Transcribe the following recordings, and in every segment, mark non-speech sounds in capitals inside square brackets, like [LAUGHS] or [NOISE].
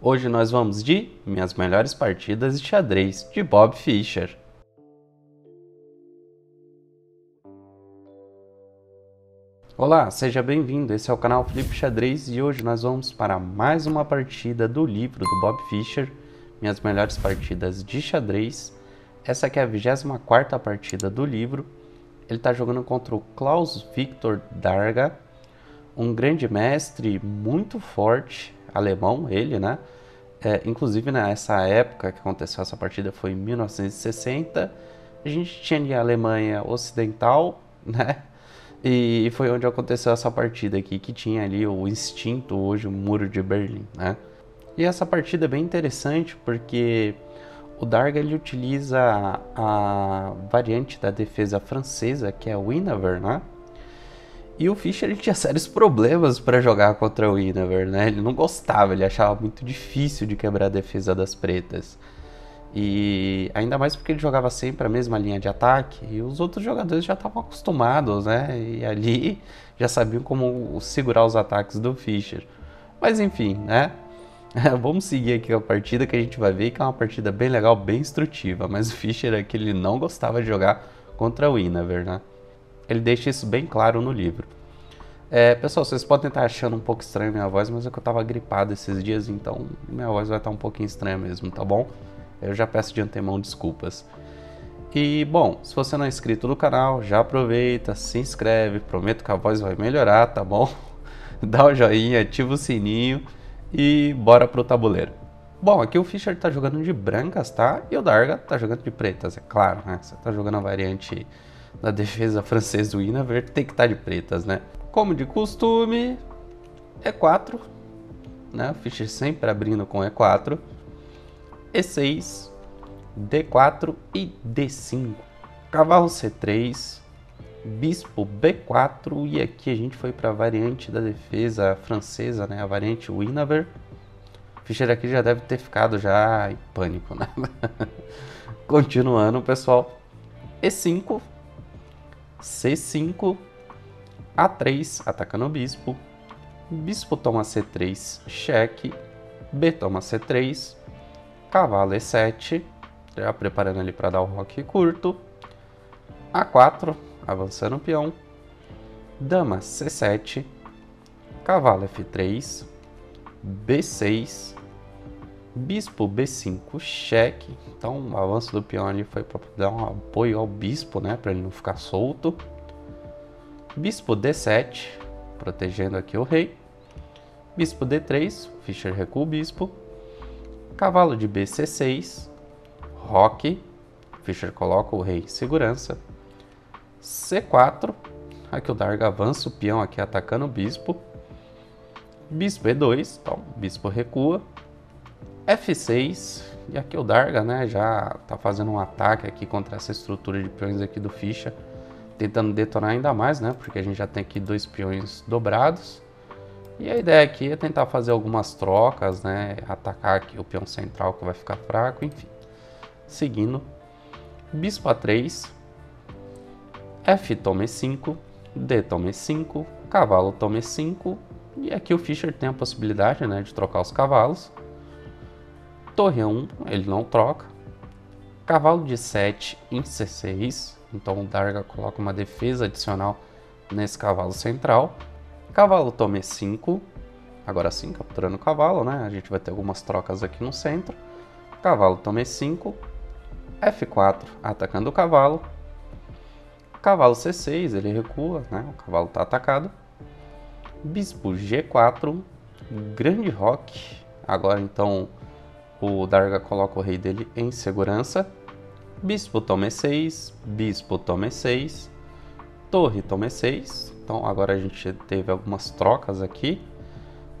Hoje nós vamos de Minhas Melhores Partidas de Xadrez, de Bob Fischer. Olá, seja bem-vindo. Esse é o canal Felipe Xadrez e hoje nós vamos para mais uma partida do livro do Bob Fischer, Minhas Melhores Partidas de Xadrez. Essa aqui é a 24ª partida do livro. Ele está jogando contra o Klaus Victor Darga, um grande mestre muito forte, alemão ele, né? É, inclusive nessa época que aconteceu essa partida foi em 1960. A gente tinha ali a Alemanha Ocidental, [LAUGHS] né? E foi onde aconteceu essa partida aqui, que tinha ali o instinto, hoje o Muro de Berlim, né? E essa partida é bem interessante porque o Darga ele utiliza a variante da defesa francesa, que é o Winaver, né? E o Fischer ele tinha sérios problemas para jogar contra o Winaver, né? Ele não gostava, ele achava muito difícil de quebrar a defesa das pretas. E ainda mais porque ele jogava sempre a mesma linha de ataque e os outros jogadores já estavam acostumados, né? E ali já sabiam como segurar os ataques do Fischer. Mas enfim, né? [LAUGHS] Vamos seguir aqui a partida que a gente vai ver que é uma partida bem legal, bem instrutiva. Mas o Fischer é que ele não gostava de jogar contra o Winaver, né? Ele deixa isso bem claro no livro. É, pessoal, vocês podem estar achando um pouco estranha minha voz, mas é que eu estava gripado esses dias, então minha voz vai estar um pouquinho estranha mesmo, tá bom? Eu já peço de antemão desculpas. E bom, se você não é inscrito no canal, já aproveita, se inscreve, prometo que a voz vai melhorar, tá bom? [LAUGHS] Dá o um joinha, ativa o sininho e bora pro tabuleiro. Bom, aqui o Fischer tá jogando de brancas, tá? E o Darga tá jogando de pretas, é claro, né? Você tá jogando a variante da defesa francesa do Inaver, tem que estar tá de pretas, né? Como de costume, E4, né? O Fischer sempre abrindo com E4. E6, D4 e D5. Cavalo C3, Bispo B4 e aqui a gente foi para a variante da defesa francesa, né? A variante Winaver. Fischer aqui já deve ter ficado já em pânico, né? [LAUGHS] Continuando, pessoal. E5, C5, A3, atacando o bispo. Bispo toma C3, cheque. B toma C3, cavalo E7, já preparando ali para dar o roque curto. A4, avançando o peão. Dama C7, cavalo F3, B6, bispo B5, cheque. Então, o avanço do peão ali foi para dar um apoio ao bispo, né, para ele não ficar solto. Bispo D7, protegendo aqui o rei. Bispo D3, Fischer recua o bispo. Cavalo de BC6, roque, Fischer coloca o rei em segurança. C4, aqui o Darga avança o peão aqui atacando o bispo. Bispo E2, então bispo recua. F6, e aqui o Darga né, já está fazendo um ataque aqui contra essa estrutura de peões aqui do Fischer, tentando detonar ainda mais, né, porque a gente já tem aqui dois peões dobrados. E a ideia aqui é tentar fazer algumas trocas, né? Atacar aqui o peão central que vai ficar fraco, enfim. Seguindo. Bispo A3. F toma E5. D toma E5. Cavalo toma E5. E aqui o Fischer tem a possibilidade né, de trocar os cavalos. Torre 1, ele não troca. Cavalo de 7 em C6. Então o Darga coloca uma defesa adicional nesse cavalo central. Cavalo toma E5. Agora sim, capturando o cavalo, né? A gente vai ter algumas trocas aqui no centro. Cavalo toma E5. F4, atacando o cavalo. Cavalo C6, ele recua, né? O cavalo está atacado. Bispo G4. Grande roque. Agora então o Darga coloca o rei dele em segurança. Bispo toma E6. Bispo toma E6. Torre toma E6. Então agora a gente teve algumas trocas aqui.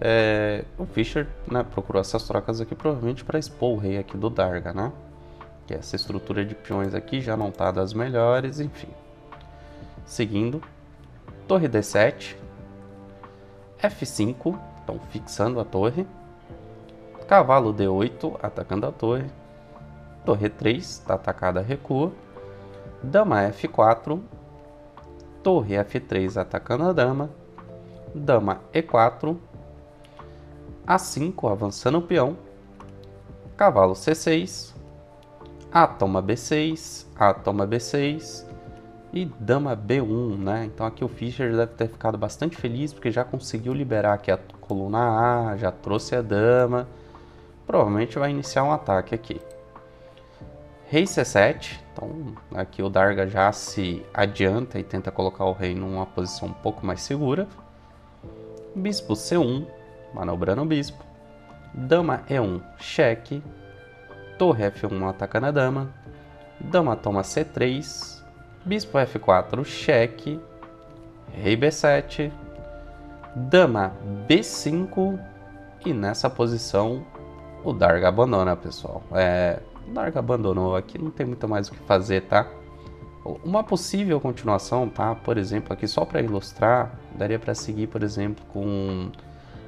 É, o Fischer né, procurou essas trocas aqui provavelmente para expor o rei aqui do Darga, né? Que essa estrutura de peões aqui já não está das melhores, enfim. Seguindo, torre D7, F5, então fixando a torre, cavalo D8, atacando a torre, torre 3, está atacada, recua, dama F4, torre F3 atacando a dama, dama E4, A5, avançando o peão. Cavalo C6. A toma B6, A toma B6 e dama B1, né? Então aqui o Fischer deve ter ficado bastante feliz porque já conseguiu liberar aqui a coluna A, já trouxe a dama. Provavelmente vai iniciar um ataque aqui. Rei C7, então aqui o Darga já se adianta e tenta colocar o rei numa posição um pouco mais segura. Bispo C1, manobrando o bispo. Dama E1, cheque. Torre F1 atacando a dama. Dama toma C3. Bispo F4, cheque. Rei B7. Dama B5. E nessa posição o Darga abandona, pessoal. É, o Darga abandonou. Aqui não tem muito mais o que fazer, tá? Uma possível continuação, tá? Por exemplo, aqui só para ilustrar, daria para seguir, por exemplo, com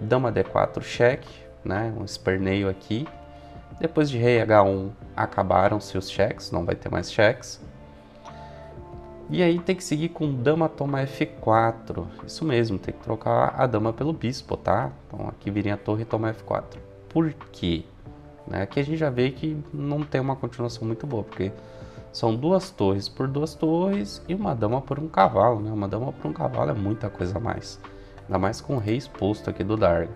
Dama D4 cheque, né? Um esperneio aqui. Depois de rei H1 acabaram-se os cheques, não vai ter mais cheques. E aí tem que seguir com dama toma F4. Isso mesmo, tem que trocar a dama pelo bispo, tá? Então aqui viria a torre toma F4. Por quê? Né? Aqui a gente já vê que não tem uma continuação muito boa, porque são duas torres por duas torres e uma dama por um cavalo, né? Uma dama por um cavalo é muita coisa a mais. Ainda mais com o rei exposto aqui do Darga.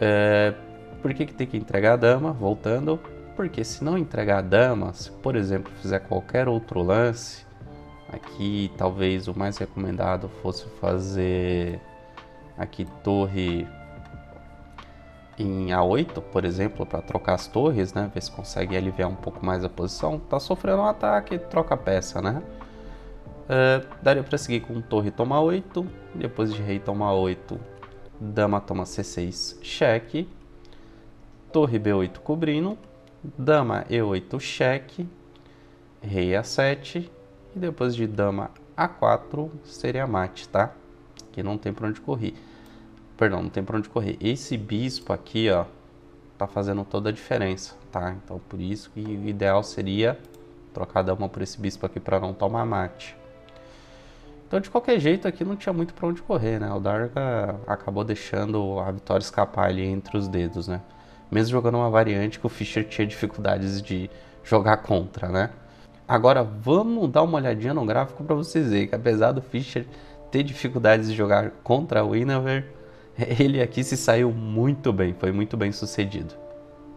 É, por que, que tem que entregar a dama? Voltando, porque se não entregar a dama, se por exemplo fizer qualquer outro lance, aqui talvez o mais recomendado fosse fazer aqui torre em A8, por exemplo, para trocar as torres, né? Ver se consegue aliviar um pouco mais a posição. Tá sofrendo um ataque, troca a peça, né? Uh, daria para seguir com torre toma 8, depois de rei toma 8, dama toma C6, cheque torre B8 cobrindo, dama E8 cheque, rei A7 e depois de dama A4 seria mate, tá? Que não tem para onde correr. Perdão, não tem para onde correr. Esse bispo aqui, ó, tá fazendo toda a diferença, tá? Então por isso que o ideal seria trocar a dama por esse bispo aqui para não tomar mate. Então, de qualquer jeito, aqui não tinha muito para onde correr, né? O Darga acabou deixando a vitória escapar ali entre os dedos, né? mesmo jogando uma variante que o Fischer tinha dificuldades de jogar contra, né? Agora vamos dar uma olhadinha no gráfico para vocês verem que apesar do Fischer ter dificuldades de jogar contra o Inaver, [LAUGHS] ele aqui se saiu muito bem, foi muito bem sucedido.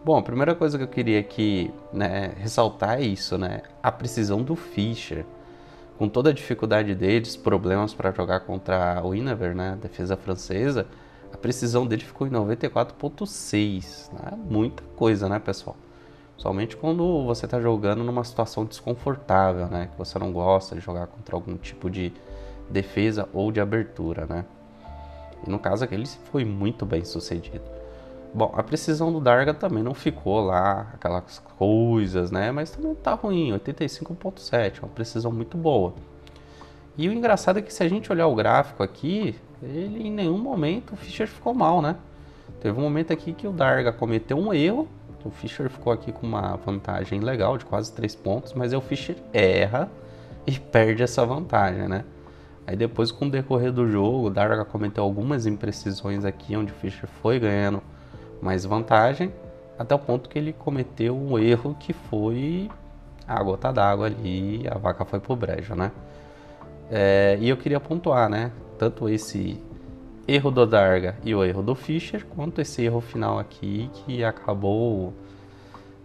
Bom, a primeira coisa que eu queria aqui né, ressaltar é isso, né? A precisão do Fischer. Com toda a dificuldade deles, problemas para jogar contra o Inaver, né? Defesa francesa, a precisão dele ficou em 94.6. Né? Muita coisa, né, pessoal? Somente quando você está jogando numa situação desconfortável, né? Que você não gosta de jogar contra algum tipo de defesa ou de abertura, né? E no caso aqui ele foi muito bem sucedido. Bom, a precisão do Darga também não ficou lá, aquelas coisas, né? Mas também tá ruim, 85.7, uma precisão muito boa. E o engraçado é que se a gente olhar o gráfico aqui, ele em nenhum momento o Fischer ficou mal, né? Teve um momento aqui que o Darga cometeu um erro, o Fischer ficou aqui com uma vantagem legal de quase 3 pontos, mas aí o Fischer erra e [LAUGHS] perde essa vantagem, né? Aí depois com o decorrer do jogo, Darga cometeu algumas imprecisões aqui onde Fischer foi ganhando mais vantagem, até o ponto que ele cometeu um erro que foi a gota d'água ali, a vaca foi pro brejo, né? É, e eu queria pontuar, né? Tanto esse erro do Darga e o erro do Fischer, quanto esse erro final aqui que acabou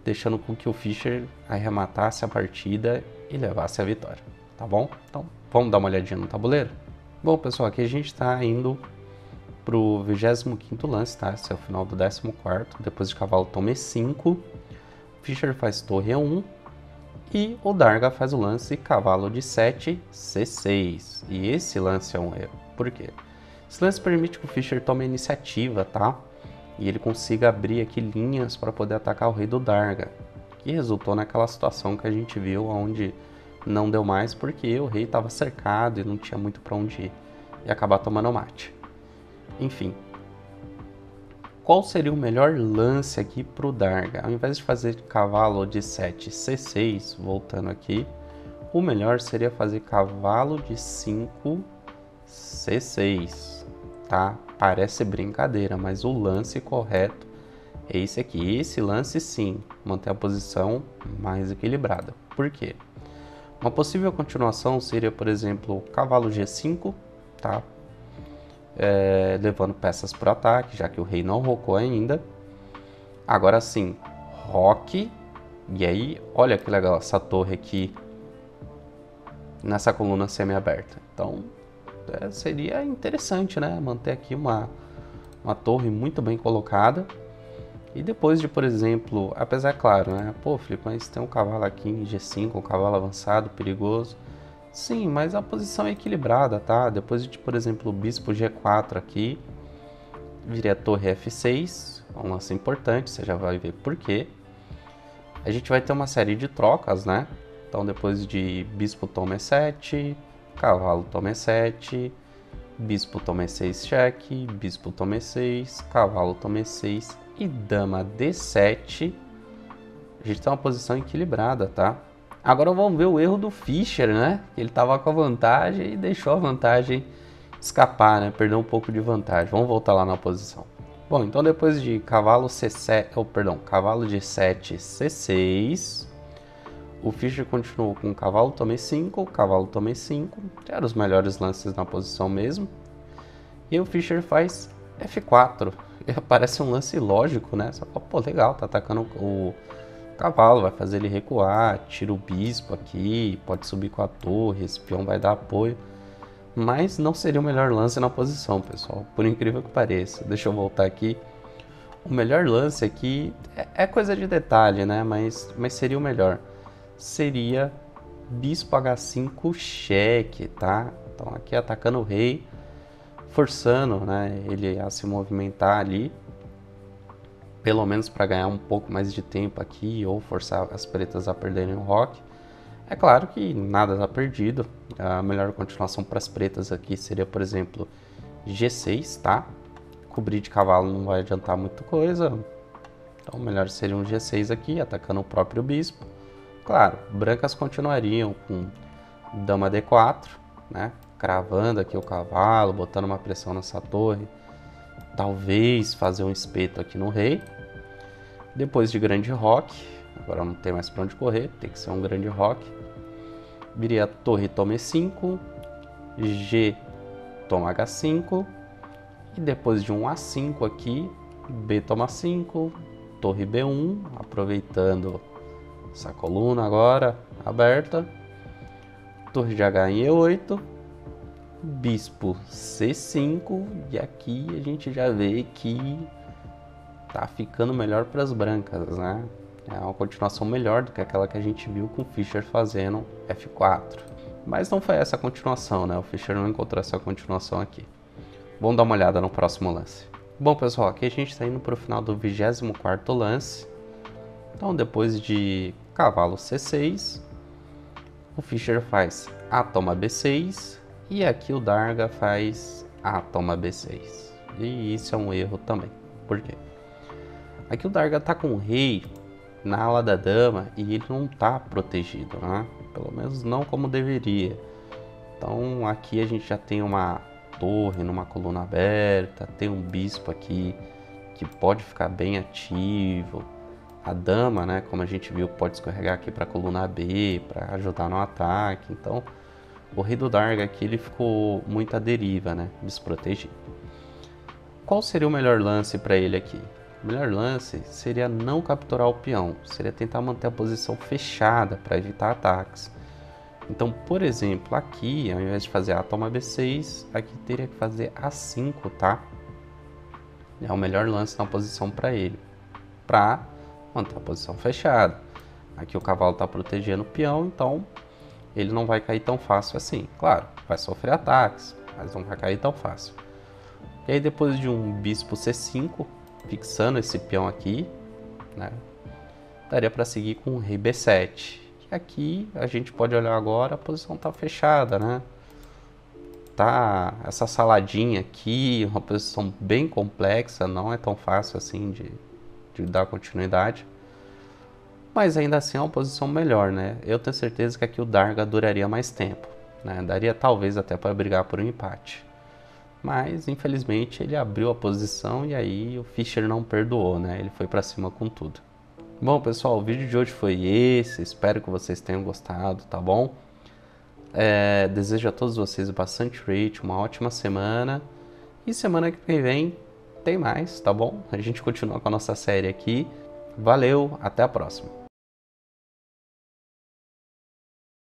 deixando com que o Fischer arrematasse a partida e levasse a vitória, tá bom? Então, vamos dar uma olhadinha no tabuleiro? Bom, pessoal, aqui a gente está indo pro 25º lance, tá? Esse é o final do 14º, depois de cavalo toma E5, Fischer faz torre E1, e o Darga faz o lance cavalo de 7, C6. E esse lance é um erro. Por quê? Esse lance permite que o Fischer tome a iniciativa, tá? E ele consiga abrir aqui linhas para poder atacar o rei do Darga. Que resultou naquela situação que a gente viu onde não deu mais porque o rei estava cercado e não tinha muito para onde ir. E acabar tomando mate. Enfim, qual seria o melhor lance aqui para o Darga? Ao invés de fazer cavalo de 7 C6, voltando aqui, o melhor seria fazer cavalo de 5 C6, tá? parece brincadeira, mas o lance correto é esse aqui. Esse lance sim, manter a posição mais equilibrada. Por quê? Uma possível continuação seria, por exemplo, cavalo G5, tá? É, levando peças para o ataque, já que o rei não rocou ainda. Agora sim, roque. E aí, olha que legal essa torre aqui nessa coluna semi-aberta. Então, é, seria interessante, né? Manter aqui uma, uma torre muito bem colocada. E depois de, por exemplo, apesar, claro, né? Pô, Felipe, mas tem um cavalo aqui em G5, um cavalo avançado, perigoso. Sim, mas a posição é equilibrada, tá? Depois de, por exemplo, o bispo G4 aqui, viria a torre F6, um lance importante, você já vai ver por quê. A gente vai ter uma série de trocas, né? Então, depois de bispo toma E7, cavalo toma E7, bispo toma E6 cheque, bispo toma E6, cavalo toma E6 e dama D7. A gente tem uma posição equilibrada, tá? Agora vamos ver o erro do Fischer, né? Ele estava com a vantagem e deixou a vantagem escapar, né? Perdeu um pouco de vantagem. Vamos voltar lá na posição. Bom, então depois de cavalo C7, oh, perdão, cavalo de 7 C6, o Fischer continuou com cavalo tome 5, cavalo tome 5, eram os melhores lances na posição mesmo. E o Fischer faz F4. [LAUGHS] Parece um lance lógico, né? Só fala, pô, legal, tá atacando o cavalo, vai fazer ele recuar, tira o bispo aqui, pode subir com a torre, esse peão vai dar apoio. Mas não seria o melhor lance na posição, pessoal, por incrível que pareça. Deixa eu voltar aqui. O melhor lance aqui é, é coisa de detalhe, né? Mas, mas seria o melhor. Seria bispo H5 cheque, tá? Então aqui atacando o rei forçando né, ele a se movimentar ali, pelo menos para ganhar um pouco mais de tempo aqui ou forçar as pretas a perderem o rock. É claro que nada está perdido. A melhor continuação para as pretas aqui seria, por exemplo, G6, tá? Cobrir de cavalo não vai adiantar muita coisa. Então, melhor seria um G6 aqui, atacando o próprio bispo. Claro, brancas continuariam com dama D4, né? Cravando aqui o cavalo, botando uma pressão nessa torre. Talvez fazer um espeto aqui no rei. Depois de grande rock, agora não tem mais para onde correr, tem que ser um grande rock. Viria torre toma E5, G toma H5 e depois de um A5 aqui, B toma 5, torre B1, aproveitando essa coluna agora aberta, torre de H em E8 bispo C5 e aqui a gente já vê que tá ficando melhor para as brancas, né? É uma continuação melhor do que aquela que a gente viu com o Fischer fazendo F4. Mas não foi essa a continuação, né? O Fischer não encontrou essa continuação aqui. Vamos dar uma olhada no próximo lance. Bom, pessoal, aqui a gente está indo para o final do 24º lance. Então, depois de cavalo C6, o Fischer faz A toma B6, e aqui o Darga faz A toma B6. E isso é um erro também. Por quê? Aqui o Darga tá com o rei na ala da dama e ele não tá protegido, né? Pelo menos não como deveria. Então aqui a gente já tem uma torre numa coluna aberta, tem um bispo aqui que pode ficar bem ativo. A dama, né, como a gente viu, pode escorregar aqui para a coluna B para ajudar no ataque. Então o rei do Darga aqui ele ficou muito à deriva, né? Desprotegido. Qual seria o melhor lance para ele aqui? O melhor lance seria não capturar o peão, seria tentar manter a posição fechada para evitar ataques. Então, por exemplo, aqui, ao invés de fazer A toma B6, aqui teria que fazer A5, tá? É o melhor lance na posição para ele, para manter a posição fechada. Aqui o cavalo está protegendo o peão, então ele não vai cair tão fácil assim. Claro, vai sofrer ataques, mas não vai cair tão fácil. E aí depois de um bispo C5, fixando esse peão aqui, né, daria para seguir com o rei B7. E aqui a gente pode olhar agora, a posição está fechada, né? Tá essa saladinha aqui, uma posição bem complexa, não é tão fácil assim de, de dar continuidade. Mas ainda assim é uma posição melhor, né? Eu tenho certeza que aqui o Darga duraria mais tempo. Né? Daria talvez até para brigar por um empate. mas infelizmente ele abriu a posição e aí o Fischer não perdoou, né? Ele foi para cima com tudo. Bom, pessoal, o vídeo de hoje foi esse. Espero que vocês tenham gostado, tá bom? É, desejo a todos vocês bastante rate, uma ótima semana. E semana que vem tem mais, tá bom? A gente continua com a nossa série aqui. Valeu, até a próxima.